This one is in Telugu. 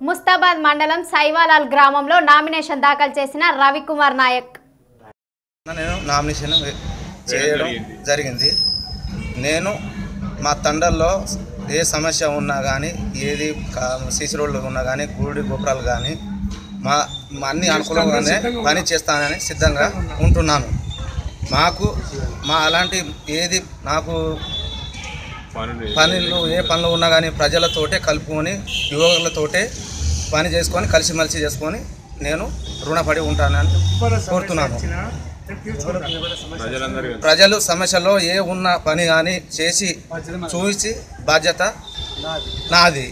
ముస్తాబాద్ మండలం సైవాలాల్ గ్రామంలో నామినేషన్ దాఖలు చేసిన రవికుమార్ నాయక్. నేను నామినేషన్ చేయడం జరిగింది. నేను మా తండల్లో ఏ సమస్య ఉన్నా కానీ ఏది సీసీ రోడ్లు ఉన్నా కానీ గుడి గోపురాలు కానీ మా మా అన్ని అనుకూలంగానే పని చేస్తానని సిద్ధంగా ఉంటున్నాను. మాకు మా అలాంటి ఏది నాకు పనులు ఏ పనులు ఉన్నా కానీ ప్రజలతోటే కలుపుకొని యువకులతోటే పని చేసుకొని కలిసిమెలిసి చేసుకొని నేను రుణపడి ఉంటానని కోరుతున్నాను. ప్రజలు సమస్యలో ఏ ఉన్న పని కానీ చేసి చూసి బాధ్యత నాది.